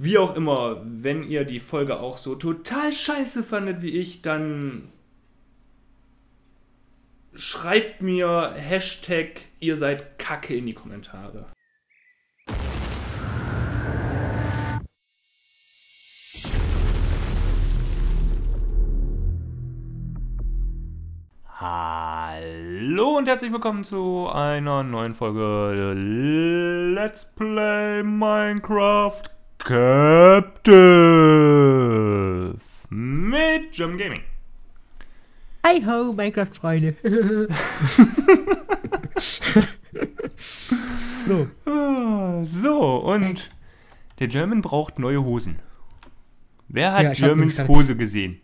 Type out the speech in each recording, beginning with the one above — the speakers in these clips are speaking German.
Wie auch immer, wenn ihr die Folge auch so total scheiße fandet wie ich, dann schreibt mir Hashtag ihr seid Kacke in die Kommentare. Hallo und herzlich willkommen zu einer neuen Folge Let's Play Minecraft Captive mit Jim Gaming. Hi ho, Minecraft-Freunde. so. So, und der German braucht neue Hosen. Wer hat ja, Germans Hose gesehen?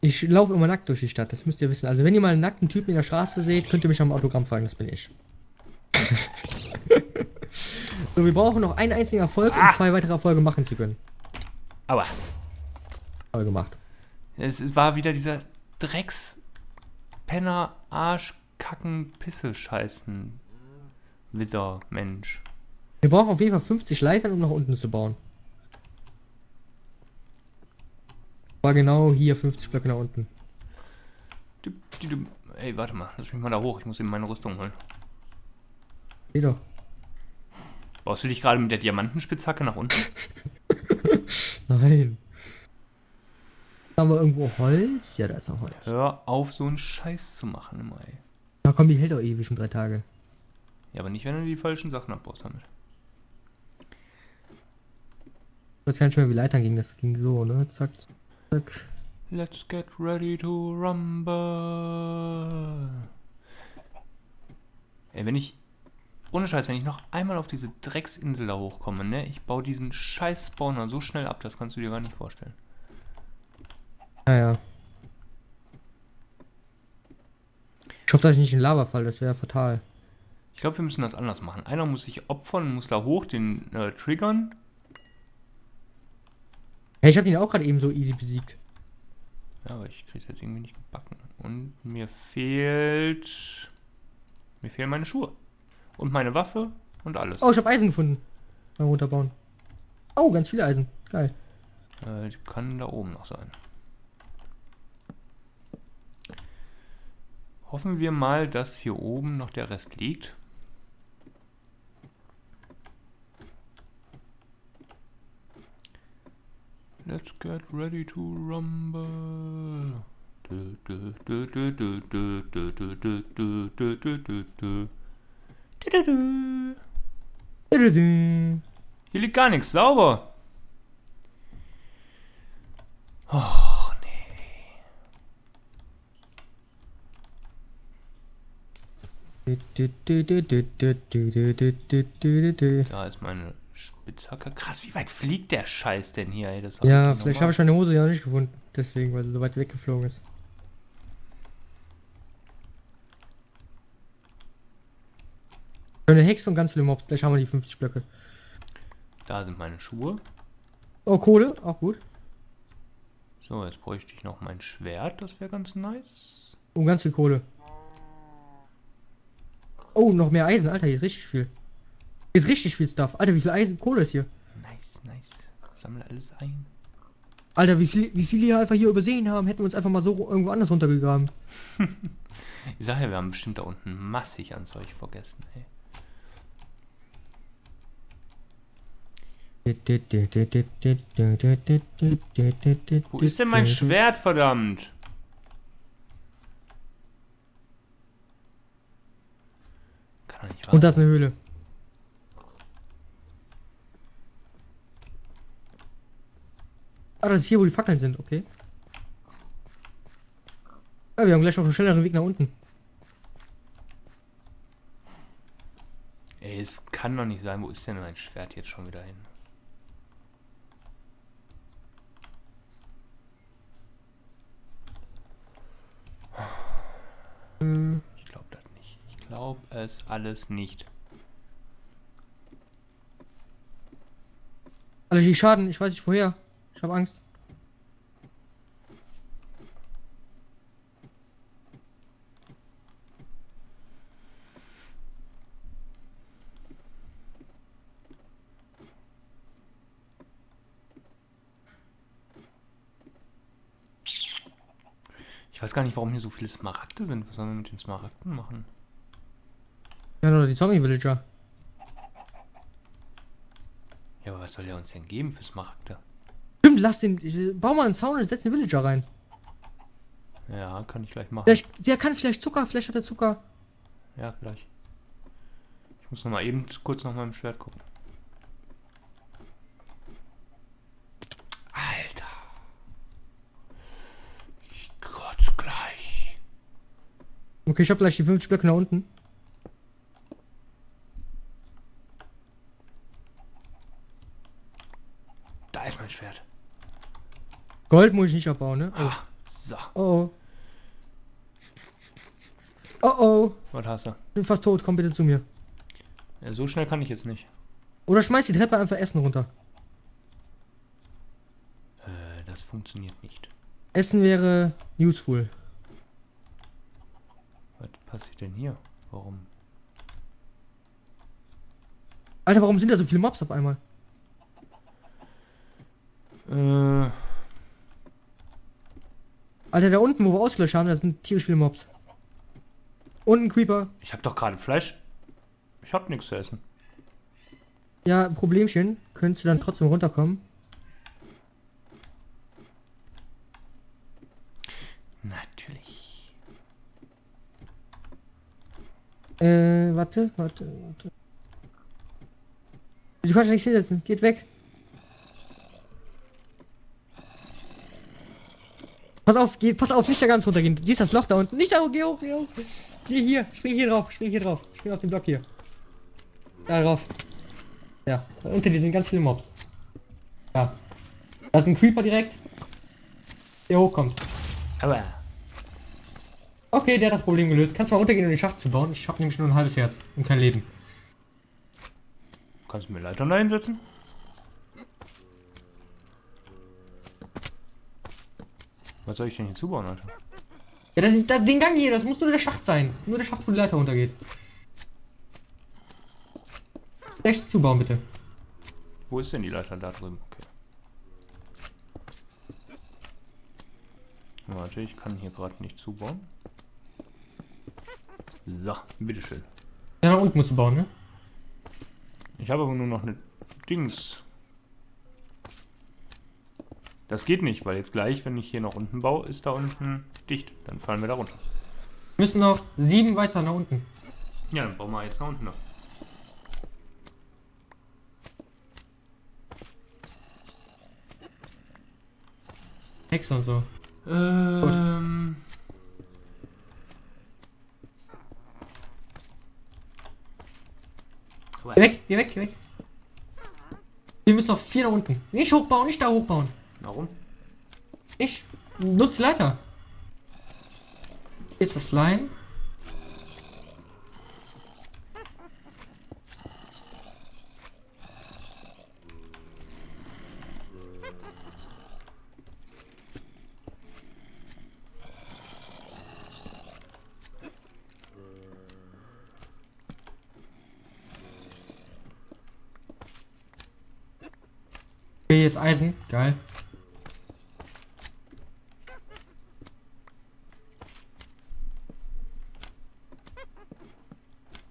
Ich laufe immer nackt durch die Stadt, das müsst ihr wissen. Also wenn ihr mal einen nackten Typen in der Straße seht, könnt ihr mich am Autogramm fragen, das bin ich. so, wir brauchen noch einen einzigen Erfolg, um ah. zwei weitere Erfolge machen zu können. Aua. Toll gemacht. Es war wieder dieser Drecks Penner, Arsch, Kacken, Pisse, Scheißen. Widder, Mensch. Wir brauchen auf jeden Fall 50 Leitern, um nach unten zu bauen. War genau hier 50 Blöcke nach unten. Ey, warte mal, lass mich mal da hoch. Ich muss eben meine Rüstung holen. Doch. Baust du dich gerade mit der Diamantenspitzhacke nach unten? Nein. Haben wir irgendwo Holz? Ja, da ist noch Holz. Hör auf, so einen Scheiß zu machen im Ei. Na komm, die hält doch ewig schon drei Tage. Ja, aber nicht, wenn du die falschen Sachen abbaust damit. Ich weiß gar nicht mehr, wie Leitern ging. Das ging so, ne? Zack, zack. Let's get ready to rumble. Ey, wenn ich. Ohne Scheiß, wenn ich noch einmal auf diese Drecksinsel da hochkomme, ne? Ich baue diesen scheiß Spawner so schnell ab, das kannst du dir gar nicht vorstellen. Naja. Ich hoffe, dass ich nicht in Lava fall, das wäre fatal. Ich glaube, wir müssen das anders machen. Einer muss sich opfern, muss da hoch den äh, triggern. Ja, ich habe ihn auch gerade eben so easy besiegt. Ja, aber ich kriege es jetzt irgendwie nicht gebacken. Und mir fehlt... Mir fehlen meine Schuhe. Und meine Waffe und alles. Oh, ich habe Eisen gefunden. Mal runterbauen. Oh, ganz viele Eisen. Geil. Äh, die kann da oben noch sein. Hoffen wir mal, dass hier oben noch der Rest liegt. Let's get ready to rumble. Hier liegt gar nichts, sauber. Oh. Da ist meine Spitzhacke. Krass, wie weit fliegt der Scheiß denn hier? Ey? ja, vielleicht habe ich meine Hose ja nicht gefunden. Deswegen, weil sie so weit weggeflogen ist. Eine Hexe und ganz viele Mobs. Gleich haben wir die 50 Blöcke. Da sind meine Schuhe. Oh, Kohle. Auch gut. So, jetzt bräuchte ich noch mein Schwert. Das wäre ganz nice. Und ganz viel Kohle. Oh, noch mehr Eisen, Alter, hier ist richtig viel. Hier ist richtig viel Stuff. Alter, wie viel Eisen, Kohle ist hier? Nice, nice. Sammle alles ein. Alter, wie viel, wie viele hier einfach hier übersehen haben, hätten wir uns einfach mal so irgendwo anders runtergegraben. ich sag ja, wir haben bestimmt da unten massig an Zeug vergessen, ey. Wo ist denn mein Schwert, verdammt? Und da ist eine Höhle. Ah, das ist hier, wo die Fackeln sind, okay. Ja, wir haben gleich noch einen schnelleren Weg nach unten. Ey, es kann doch nicht sein, wo ist denn mein Schwert jetzt schon wieder hin? Hm glaube es alles nicht. Also die Schaden, ich weiß nicht woher. Ich habe Angst. Weiß gar nicht, warum hier so viele Smaragde sind. Was sollen wir mit den Smaragden machen? Ja, oder die Zombie-Villager. Ja, aber was soll der uns denn geben für Smaragde? Stimmt, lass den. ich- Bau mal einen Zaun und setz den Villager rein. Ja, kann ich gleich machen. Vielleicht, der kann vielleicht Zucker, vielleicht hat er Zucker. Ja, gleich. Ich muss noch mal eben kurz nach meinem Schwert gucken. Alter. Ich kotz gleich. Okay, ich hab gleich die 50 Blöcke nach unten. Da ist mein Schwert. Gold muss ich nicht abbauen, ne? Oh. Ah, so. Oh oh. Oh oh. Was hast du? Ich bin fast tot, komm bitte zu mir. Ja, so schnell kann ich jetzt nicht. Oder schmeiß die Treppe einfach Essen runter. Äh, das funktioniert nicht. Essen wäre useful. Was passiert denn hier? Warum? Alter, warum sind da so viele Mobs auf einmal? Äh, Alter, da unten, wo wir ausgelöscht haben, da sind tierisch viele Mobs. Und ein Creeper. ich hab doch gerade Fleisch. Ich hab nichts zu essen. Ja, Problemchen. Könntest du dann trotzdem runterkommen? Natürlich. Äh, warte, warte, warte. Du kannst nicht hinsetzen. Geht weg. Pass auf, geh, pass auf, nicht da ganz runtergehen. Siehst das Loch da unten? Nicht da, geh hoch, geh hoch. Geh hier, spring hier drauf, spring hier drauf. Spring auf den Block hier. Da drauf. Ja, da unter dir sind ganz viele Mobs. Ja. Da ist ein Creeper direkt. Der hochkommt. Aber. Okay, der hat das Problem gelöst. Kannst du mal runtergehen, um den Schacht zu bauen? Ich habe nämlich nur ein halbes Herz und kein Leben. Kannst du mir Leitern da hinsetzen? Was soll ich denn hier zubauen, Alter? Ja, das, das, den Gang hier, das muss nur der Schacht sein. Nur der Schacht, wo die Leiter runtergeht. Rechts zubauen, bitte. Wo ist denn die Leiter? Da drüben. Okay. Warte, ich kann hier gerade nicht zubauen. So, bitteschön. Ja, nach unten musst du bauen, ne? Ich habe aber nur noch eine Dings. Das geht nicht, weil jetzt gleich, wenn ich hier nach unten baue, ist da unten dicht. Dann fallen wir da runter. Wir müssen noch sieben weiter nach unten. Ja, dann bauen wir jetzt nach unten noch. Hexe und so. Ähm. Geh weg, geh weg, geh weg. Wir müssen noch vier nach unten. Nicht hochbauen, nicht da hochbauen. Warum? Nicht. Nutz die Leiter. Hier ist das Slime. Okay, jetzt Eisen. Geil.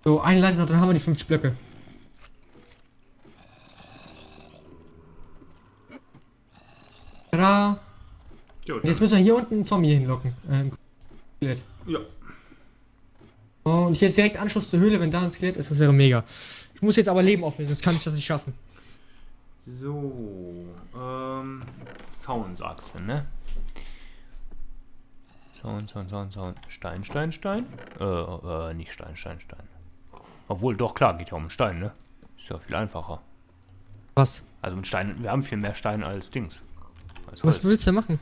So, eine Leiter noch, dann haben wir die 50 Blöcke. Tada! Jo, jetzt müssen wir hier unten einen Zombie hinlocken. Ähm, Skelett. ja. Und hier ist direkt Anschluss zur Höhle, wenn da ein Skelett ist, das wäre mega. Ich muss jetzt aber Leben aufnehmen, sonst kann ich das nicht schaffen. So, ähm, Sagst du, ne? Zaun, Zaun, Zaun, Zaun. Stein, Stein, Stein? Äh, äh, nicht Stein, Stein, Stein. Obwohl, doch, klar, geht ja um Stein, ne? Ist ja viel einfacher. Was? Also mit Stein, wir haben viel mehr Steine als Dings. Als Was Holz. willst du machen?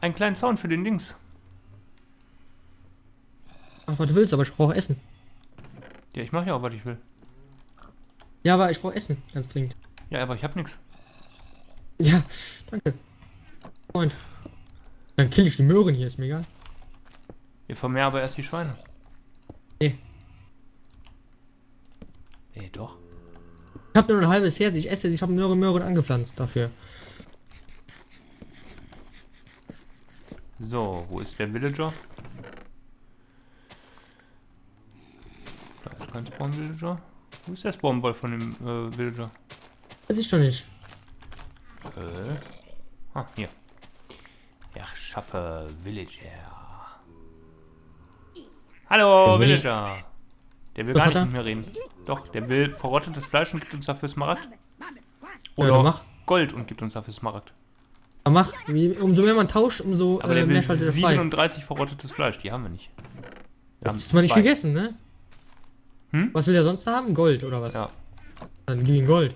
Einen kleinen Zaun für den Dings. Ach, was du willst, aber ich brauche Essen. Ja, ich mache ja auch, was ich will. Ja, aber ich brauche Essen, ganz dringend. Ja, aber ich hab nix. Ja, danke. Freund. Dann kill ich die Möhren hier, ist mir egal. Wir vermehren aber erst die Schweine. Nee. Ey, doch. Ich habe nur ein halbes Herz, ich esse, ich habe nur Möhren angepflanzt dafür. So, wo ist der Villager? Da ist kein Spawn-Villager. Wo ist der Spawnball von dem äh, Villager? Weiß ich doch nicht. Äh. Ah, hier. Ja, schaffe Villager. Hallo, Der will- Villager. Der will Was gar nicht mit mir reden. Doch, der will verrottetes Fleisch und gibt uns dafür Smaragd. Ja, Oder mach. Gold und gibt uns dafür Smaragd. Aber mach, umso mehr man tauscht, umso Aber äh, der will mehr frei. 37 verrottetes Fleisch, die haben wir nicht. Wir Das ist mal nicht gegessen, ne? Hm? Was will der sonst noch haben? Gold oder was? Ja. Dann gib ihm Gold.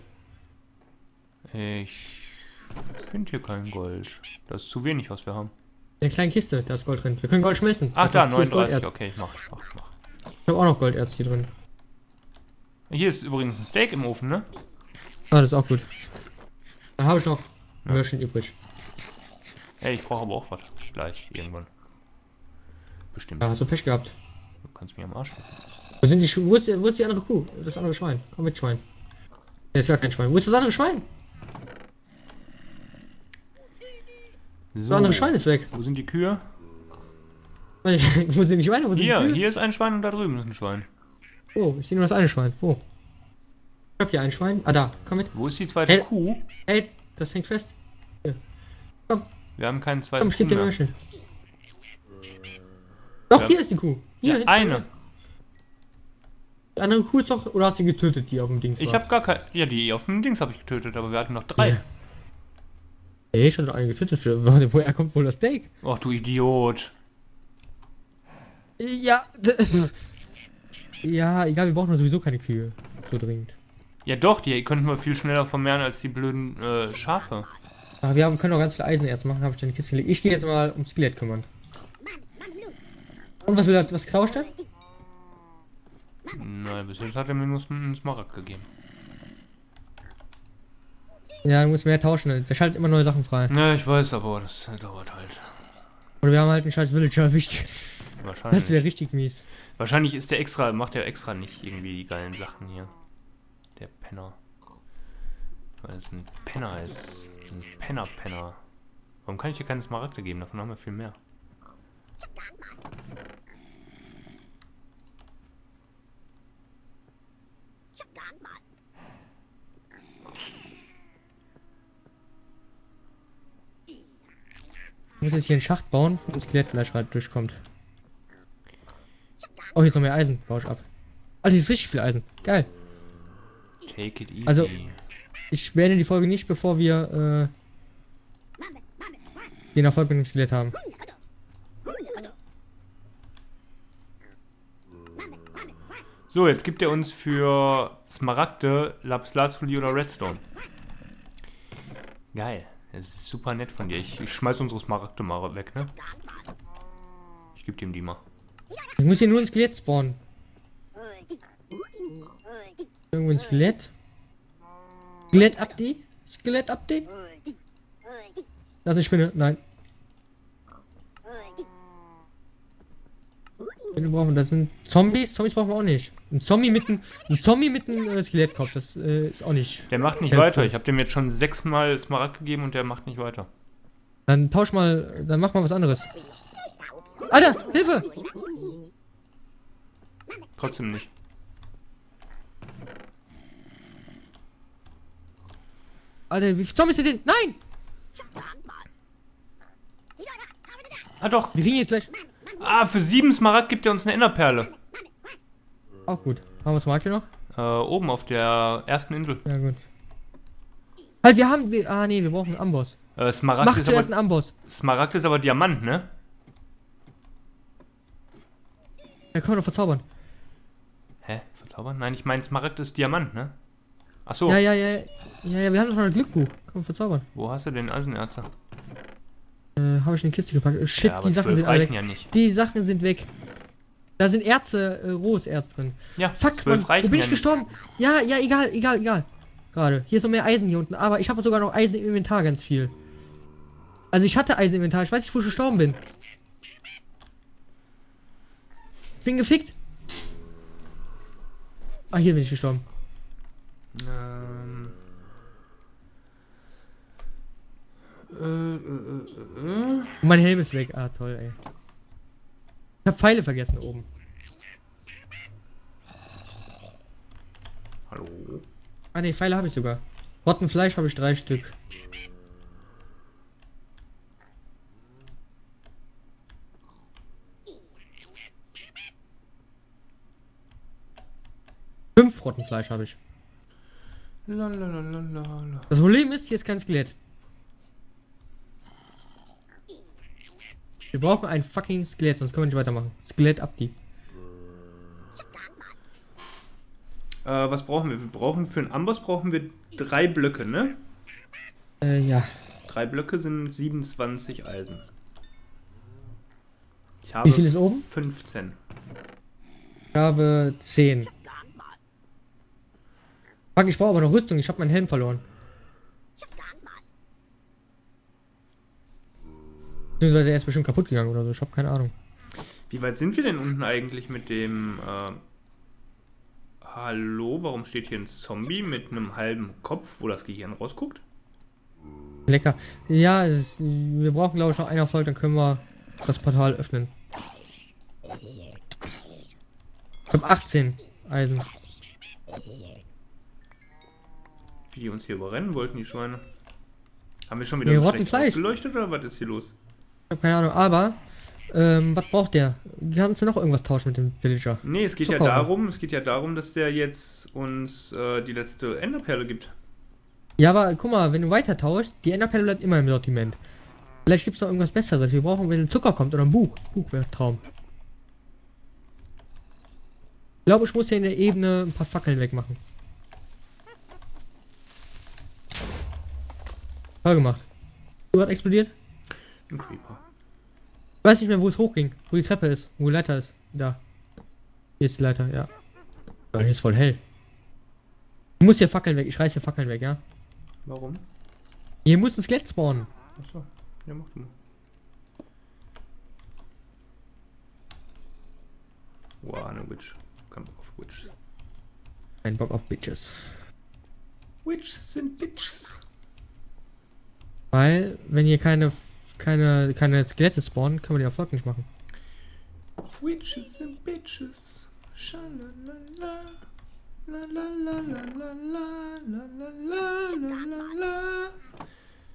Ich finde hier kein Gold. Das ist zu wenig, was wir haben. In der kleinen Kiste, da ist Gold drin. Wir können Gold schmelzen. Ach da, hier ist 39. Golderz. Okay, mach, mach, mach. Ich habe auch noch Golderz hier drin. Hier ist übrigens ein Steak im Ofen, ne? Ah, das ist auch gut. Dann habe ich noch ein Würstchen übrig. Ey, ich brauche aber auch was. Gleich, irgendwann. Bestimmt. Ja, hast du Pech gehabt. Du kannst mir am Arsch. Wo, sind die, wo, ist die, wo ist die andere Kuh? Das andere Schwein. Komm mit Schwein. Ne, ist gar kein Schwein. Wo ist das andere Schwein? So, Das andere Schwein ist weg. wo sind die Kühe? Wo sind die Schweine? Wo sind Hier, die Kühe? hier ist ein Schwein und da drüben ist ein Schwein. Oh, ich sehe nur das eine Schwein. Wo? Ich hab hier ein Schwein. Ah, da. Komm mit. Wo ist die zweite Hey. Kuh? Ey, das hängt fest. Wir haben keinen zweiten Komm, ich geb dir. Doch, Ja. hier ist die Kuh. Hier, Ja, eine. Die andere Kuh ist doch. Oder hast du getötet, die auf dem Dings Ich war? habe gar keine. Ja, die auf dem Dings habe ich getötet, aber wir hatten noch drei. Ja. Ey, ich hatte doch eine getötet für. Warte, woher kommt wohl das Steak? Och, du Idiot. Ja. ja, egal, wir brauchen sowieso keine Kühe. So dringend. Ja doch, die könnten wir viel schneller vermehren als die blöden äh, Schafe. Aber wir haben, können auch ganz viel Eisenerz machen, habe ich die Kiste gelegt. Ich gehe jetzt mal ums Skelett kümmern. Und was will er, was klaust er? Nein, bis jetzt hat er mir nur einen Smaragd gegeben. Ja, du musst mehr tauschen. Der schaltet immer neue Sachen frei. Ja, ich weiß, aber das dauert halt. Oder wir haben halt einen scheiß Villager erwischt. Wahrscheinlich. Das wäre richtig mies. Wahrscheinlich ist der extra, macht der extra nicht irgendwie die geilen Sachen hier. Der Penner. Weil es ein Penner ist. Ein Penner-Penner. Warum kann ich dir keine Smaragde geben? Davon haben wir viel mehr. Ich muss jetzt hier einen Schacht bauen, wo ein Skelettfleisch gerade durchkommt. Oh, hier ist noch mehr Eisen. Baue ich ab. Alter, hier ist richtig viel Eisen. Geil. Take it easy. Also- Ich beende die Folge nicht, bevor wir äh, den Erfolg mit dem Skelett haben. So, jetzt gibt er uns für Smaragde, Lapis-Lazuli oder Redstone. Geil. Das ist super nett von dir. Ich, ich schmeiß unsere Smaragde mal weg, ne? Ich geb dem die mal. Ich muss hier nur ein Skelett spawnen. Irgendwo ein Skelett. Skelett Update? Skelett Update? Das ist eine Spinne. Nein. Spinne brauchen wir. Das sind Zombies. Zombies brauchen wir auch nicht. Ein Zombie mit einem, ein Zombie mit einem äh, Skelettkopf. Das äh, ist auch nicht. Der macht nicht Helpful. weiter. Ich habe dem jetzt schon sechsmal Smaragd gegeben und der macht nicht weiter. Dann tausch mal. Dann mach mal was anderes. Alter, Hilfe! Trotzdem nicht. Alter, wie viele Zombies sind denn? Nein! Ah doch. Wir kriegen jetzt gleich. Ah, für sieben Smaragd gibt er uns eine Enderperle. Auch gut. Machen wir mal hier noch? Äh, oben auf der ersten Insel. Ja, gut. Halt, wir haben. Wir, ah, nee, wir brauchen einen Amboss. Äh, Smaragd, Mach ist zuerst einen aber, Amboss. Smaragd ist aber Diamant, ne? Da können wir doch verzaubern. Hä? Verzaubern? Nein, ich meine Smaragd ist Diamant, ne? Ach so. Ja, ja, ja. Ja, ja, wir haben doch noch ein Glückbuch. Können wir verzaubern. Wo hast du den Eisenerze? Äh, habe ich in die Kiste gepackt. Äh, Shit, ja, die Sachen sind alle weg. ja nicht. Die Sachen sind weg. Da sind Erze, äh, rohes Erz drin. Ja, Fuck, Mann, wo bin ich gestorben? Ja, ja, egal, egal, egal. Gerade. Hier ist noch mehr Eisen hier unten, aber ich habe sogar noch Eisen im Inventar, ganz viel. Also ich hatte Eisen im Inventar, ich weiß nicht, wo ich gestorben bin. Ich bin gefickt. Ah, hier bin ich gestorben. Ähm. Äh, äh, äh, äh. Und mein Helm ist weg. Ah, toll, ey. Ich hab Pfeile vergessen oben. Hallo? Ah, ne, Pfeile habe ich sogar. Rottenfleisch habe ich drei Stück. Fünf Rottenfleisch habe ich. Lalalala. Das Problem ist, hier ist kein Skelett. Wir brauchen ein fucking Skelett, sonst können wir nicht weitermachen. Skelett ab die. Äh, was brauchen wir? Wir brauchen für einen Amboss brauchen wir drei Blöcke, ne? Äh, ja. Drei Blöcke sind 27 Eisen. Ich habe Wie viel ist oben? 15. Ich habe 10. Fuck, ich brauche aber noch Rüstung. Ich habe meinen Helm verloren. Beziehungsweise er ist bestimmt kaputt gegangen oder so. Ich habe keine Ahnung. Wie weit sind wir denn unten eigentlich mit dem... Äh, Hallo, warum steht hier ein Zombie mit einem halben Kopf, wo das Gehirn rausguckt? Lecker. Ja, ist, wir brauchen glaube ich noch einen Erfolg, dann können wir das Portal öffnen. Ich habe 18 Eisen. Wie die uns hier überrennen wollten, die Schweine. Haben wir schon wieder Nee, Fleisch. ausgeleuchtet oder was ist hier los? Ich habe keine Ahnung, aber ähm, was braucht der? Kannst du noch irgendwas tauschen mit dem Villager? Nee, es geht ja Zucker. darum, es geht ja darum, dass der jetzt uns äh, die letzte Enderperle gibt. Ja, aber guck mal, wenn du weiter tauschst, die Enderperle bleibt immer im Sortiment. Vielleicht gibt es noch irgendwas Besseres. Wir brauchen, wenn ein Zucker kommt oder ein Buch. Buch wäre Traum. Ich glaube, ich muss hier in der Ebene ein paar Fackeln wegmachen. Toll gemacht. Du hat explodiert? Ein Creeper. Ich weiß nicht mehr, wo es hochging. Wo die Treppe ist. Wo die Leiter ist. Da. Hier ist die Leiter, ja. Ja, hier ist voll hell. Ich muss hier Fackeln weg. Ich reiß hier Fackeln weg, ja. Warum? Hier muss ein Skelett spawnen. Achso, ja, mach du mal. Wow, eine Witch. Kein Bock auf Witch. Kein Bock auf Bitches. Witches sind Bitches. Weil, wenn hier keine, keine, keine Skelette spawnen, können wir die Erfolg nicht machen. Witches and Bitches. Schalalala.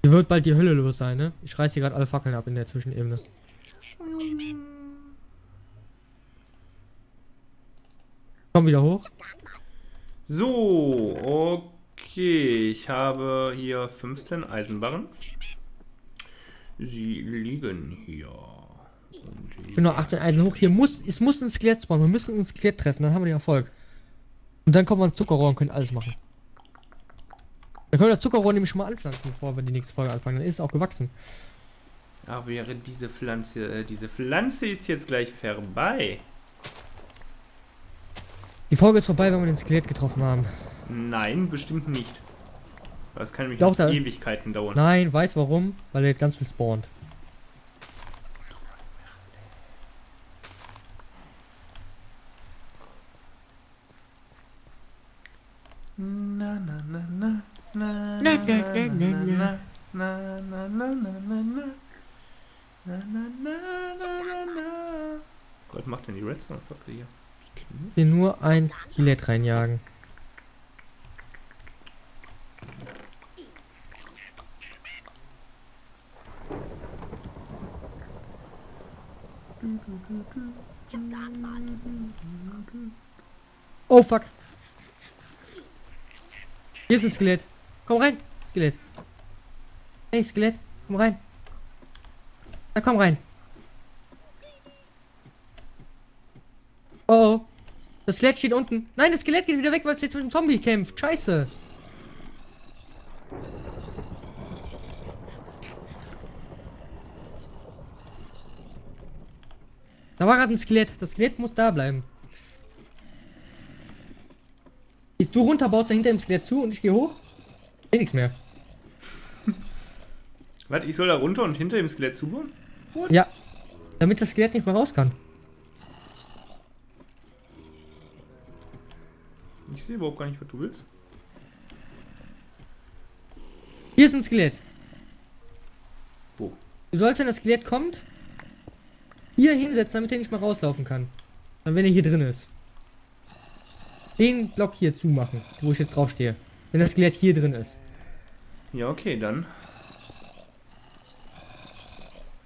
Hier wird bald die Hölle los sein, ne? Ich reiß hier gerade alle Fackeln ab in der Zwischenebene. Komm wieder hoch. So, okay. Ich habe hier 15 Eisenbarren. Sie liegen hier. Und Ich bin noch 18 Eisen hoch. Hier muss, es muss ein Skelett spawnen. Wir müssen ein Skelett treffen, dann haben wir den Erfolg. Und dann kommen wir ins Zuckerrohr und können alles machen. Dann können wir das Zuckerrohr nämlich schon mal anpflanzen, bevor wir die nächste Folge anfangen. Dann ist es auch gewachsen. Aber wäre diese Pflanze, äh, diese Pflanze ist jetzt gleich vorbei. Die Folge ist vorbei, wenn wir den Skelett getroffen haben. Nein, bestimmt nicht. Das kann nämlich Doch, da- Ewigkeiten dauern. Nein, weiß warum? Weil er jetzt ganz viel spawnt. Na, na, na, na, na, Na, na, na, na, na, na, na, na, na, na, na. Na, na, na, na, na, na. Was macht denn die Redstone-Fackel hier? Knie? Hier nur ein Skelett reinjagen. Oh fuck. Hier ist ein Skelett. Komm rein, Skelett. Hey, Skelett, komm rein. Na komm rein. Oh, oh. Das Skelett steht unten. Nein, das Skelett geht wieder weg, weil es jetzt mit dem Zombie kämpft. Scheiße. Da war gerade ein Skelett. Das Skelett muss da bleiben. Gehst du runter, baust da hinter dem Skelett zu und ich gehe hoch? Seh nichts mehr. Warte, ich soll da runter und hinter dem Skelett zubauen? Ja. Damit das Skelett nicht mehr raus kann. Ich sehe überhaupt gar nicht, was du willst. Hier ist ein Skelett. Wo? Du sollst, wenn das Skelett kommt, hier hinsetzen, damit er nicht mal rauslaufen kann. Dann, wenn er hier drin ist. Den Block hier zumachen, wo ich jetzt drauf stehe. Wenn das Skelett hier drin ist. Ja, okay, dann.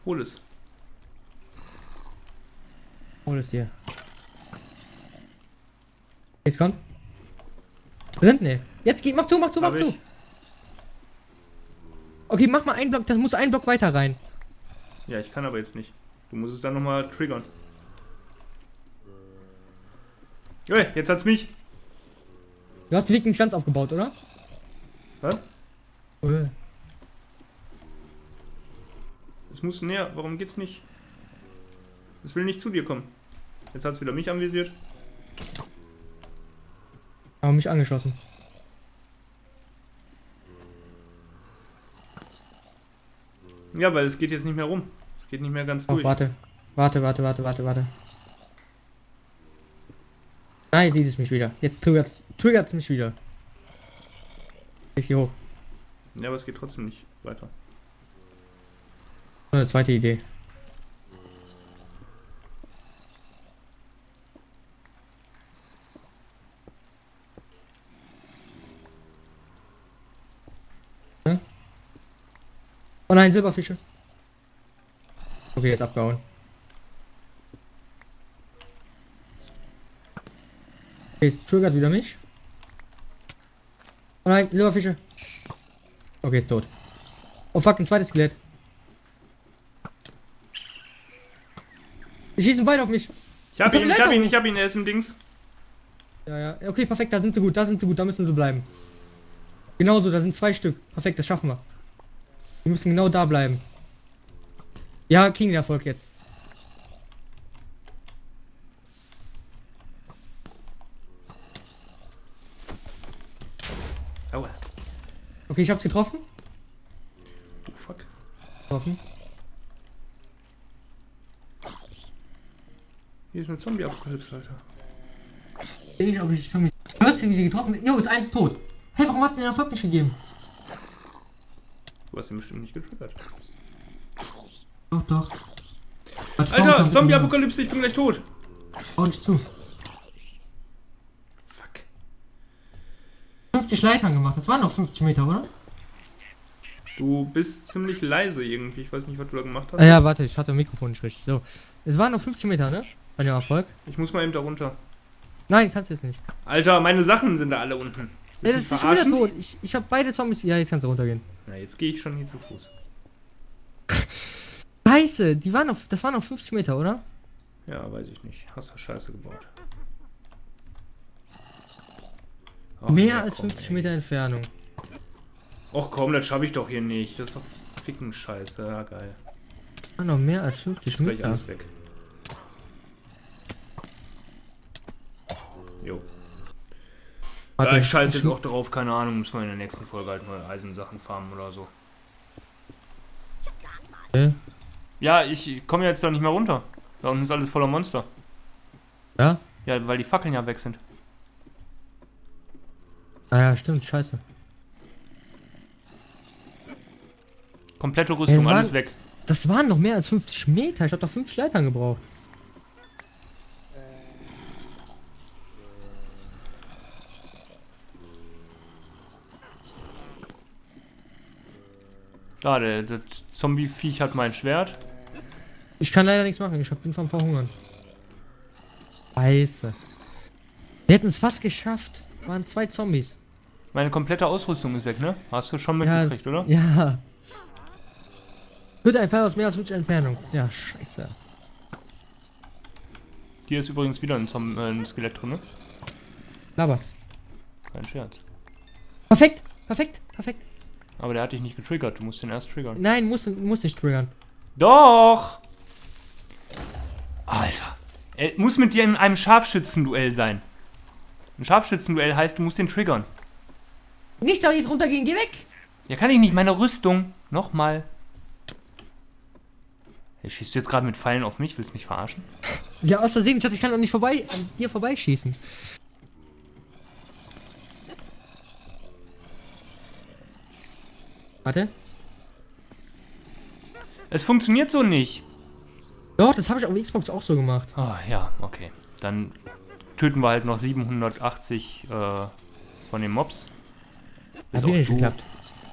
Hol es. Hol es dir. Jetzt kommt. Drin? Ne. Jetzt geht, mach zu, mach zu, mach Hab zu. ich. Okay, mach mal einen Block, das muss ein Block weiter rein. Ja, ich kann aber jetzt nicht. Du musst es dann nochmal triggern. Ui, jetzt hat's mich. Du hast den Weg nicht ganz aufgebaut, oder? Was? Äh. Es muss näher. Warum geht's nicht? Es will nicht zu dir kommen. Jetzt hat's wieder mich anvisiert. Aber mich angeschossen. Ja, weil es geht jetzt nicht mehr rum. Es geht nicht mehr ganz Oh, durch. warte. Warte, warte, warte, warte, warte. Nein, sieht es mich wieder. Jetzt triggert es mich wieder. Ich gehe hoch. Ja, aber es geht trotzdem nicht weiter. Eine zweite Idee. Hm? Oh nein, Silberfische. Okay, jetzt abgehauen. Okay, es triggert wieder mich. Oh nein, Silberfische. Okay, ist tot. Oh fuck, ein zweites Skelett. Die schießen beide auf mich. Ich hab Ich ihn, ich hab ihn, ich hab ihn, er ist im Dings. Ja, ja. Okay, perfekt, da sind sie gut, da sind sie gut, da müssen sie bleiben. Genauso, da sind zwei Stück. Perfekt, das schaffen wir. Wir müssen genau da bleiben. Ja, kriegen den Erfolg jetzt. Aua. Okay, ich hab's getroffen. Oh fuck. Getroffen. Hier ist eine Zombie-Apokalypse, Alter. Ich ob ich Tommy. Du hast ihn wieder getroffen. Jo, ist eins tot. Hey, warum hat's den Erfolg nicht gegeben? Du hast ihn bestimmt nicht getriggert. Doch, doch. Was Alter, Zombie-Apokalypse, ich bin gleich tot. Hau nicht zu. Fuck. 50 Leitern gemacht. Das waren noch 50 Meter, oder? Du bist ziemlich leise irgendwie. Ich weiß nicht, was du da gemacht hast. Ah, ja, warte, ich hatte Mikrofon nicht richtig. So. Es waren noch 50 Meter, ne? Bei dem Erfolg. Ich muss mal eben da runter. Nein, kannst du jetzt nicht. Alter, meine Sachen sind da alle unten. Ja, das ist schon wieder tot. Ich, ich habe beide Zombies. Ja, jetzt kannst du runtergehen. Na, jetzt gehe ich schon hier zu Fuß. Scheiße, die waren auf, das waren noch 50 Meter, oder? Ja, weiß ich nicht. Hast du Scheiße gebaut. Ach, Mehr als komm, 50 ey. Meter Entfernung. Och komm, das schaffe ich doch hier nicht. Das ist doch ficken Scheiße. Ja, geil. Ah, noch mehr als 50 Gleich Meter. alles weg. Jo. Ja, ich scheiße jetzt auch drauf, keine Ahnung, müssen wir in der nächsten Folge halt mal Eisensachen farmen oder so. Okay. Ja, ich komme jetzt da nicht mehr runter. Da unten ist alles voller Monster. Ja? Ja, weil die Fackeln ja weg sind. Ah ja, stimmt, scheiße. Komplette Rüstung, waren- alles weg. Das waren noch mehr als 50 Meter. Ich hab doch 50 Leitern gebraucht. Der, der Zombie-Viech hat mein Schwert. Ich kann leider nichts machen. Ich bin vom Verhungern. Scheiße. Wir hätten es fast geschafft. Waren zwei Zombies. Meine komplette Ausrüstung ist weg, ne? Hast du schon Ja, mitgekriegt, es- oder? Ja. Bitte ein Fall aus mehr als 50 Entfernung. Ja, scheiße. Hier ist übrigens wieder ein, Zom äh, ein Skelett drin, ne? Aber. Kein Scherz. Perfekt, perfekt, perfekt. Aber der hat dich nicht getriggert, du musst den erst triggern. Nein, muss, muss nicht triggern. Doch! Alter. Er muss mit dir in einem Scharfschützenduell sein. Ein Scharfschützenduell heißt, du musst den triggern. Nicht da jetzt runtergehen, geh weg! Ja, kann ich nicht. Meine Rüstung. Nochmal. Hey, schießt du jetzt gerade mit Pfeilen auf mich? Willst du mich verarschen? Ja, aus Versehen, ich dachte, ich kann doch nicht vorbei, an dir vorbeischießen. Warte. Es funktioniert so nicht. Doch, das habe ich auf Xbox auch so gemacht. Ah, ja, okay. Dann töten wir halt noch 780 äh, von den Mobs. Bis Hat nicht geklappt.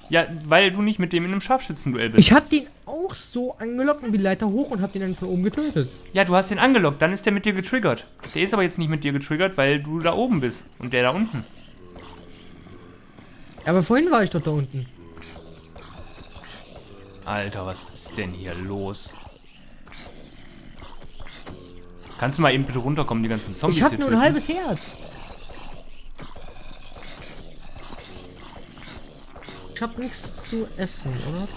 Ja, weil du nicht mit dem in einem Scharfschützenduell bist. Ich hab den auch so angelockt und die Leiter hoch und hab den dann von oben getötet. Ja, du hast den angelockt, dann ist der mit dir getriggert. Der ist aber jetzt nicht mit dir getriggert, weil du da oben bist und der da unten. Aber vorhin war ich doch da unten. Alter, was ist denn hier los? Kannst du mal eben bitte runterkommen, die ganzen Zombies Ich hab nur ein töten? halbes Herz. Ich hab nichts zu essen, oder?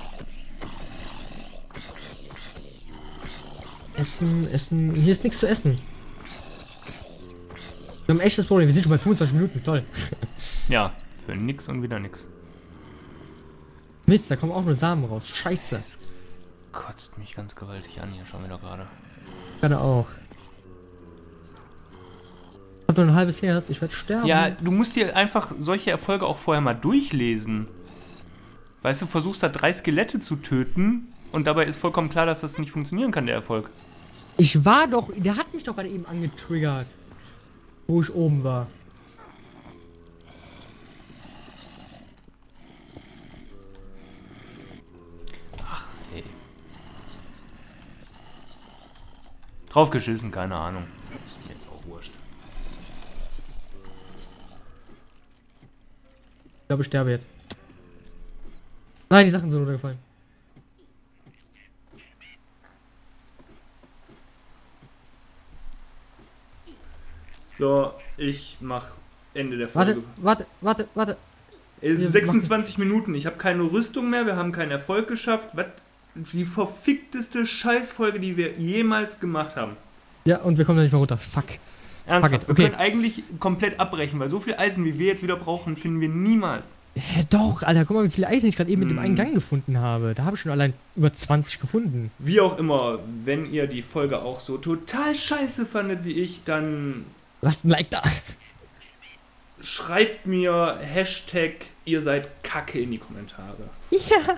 Essen, essen. Hier ist nichts zu essen. Wir haben echtes Problem. Wir sind schon bei 25 Minuten. Toll. Ja, für nix und wieder nix. Mist, da kommen auch nur Samen raus. Scheiße. Kotzt mich ganz gewaltig an hier schon wieder gerade. Gerade auch. Ich hab nur ein halbes Herz. Ich werde sterben. Ja, du musst dir einfach solche Erfolge auch vorher mal durchlesen. Weißt du, versuchst da drei Skelette zu töten und dabei ist vollkommen klar, dass das nicht funktionieren kann, der Erfolg. Ich war doch. Der hat mich doch gerade eben angetriggert. Wo ich oben war. Hey. Draufgeschissen, keine Ahnung. Ist mir jetzt auch wurscht. Ich glaube, ich sterbe jetzt. Nein, die Sachen sind runtergefallen. So, ich mach Ende der Warte, warte, warte, warte. Es ist 26 Minuten. Ich habe keine Rüstung mehr. Wir haben keinen Erfolg geschafft. Was? Die verfickteste Scheißfolge, die wir jemals gemacht haben. Ja, und wir kommen da nicht mehr runter. Fuck. Ernsthaft. it, Wir okay. können eigentlich komplett abbrechen, weil so viel Eisen, wie wir jetzt wieder brauchen, finden wir niemals. Hä, doch, Alter, guck mal, wie viel Eisen ich gerade eben mit dem Hm. einen Gang gefunden habe. Da habe ich schon allein über 20 gefunden. Wie auch immer, wenn ihr die Folge auch so total scheiße fandet wie ich, dann Lasst ein Like da. schreibt mir Hashtag ihr seid Kacke in die Kommentare. Ja.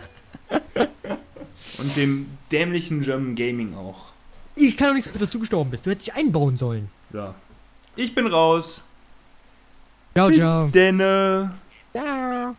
Und dem dämlichen German Gaming auch. Ich kann doch nichts dafür, dass du gestorben bist. Du hättest dich einbauen sollen. So. Ich bin raus. Ciao, Bis ciao. denne. Ciao.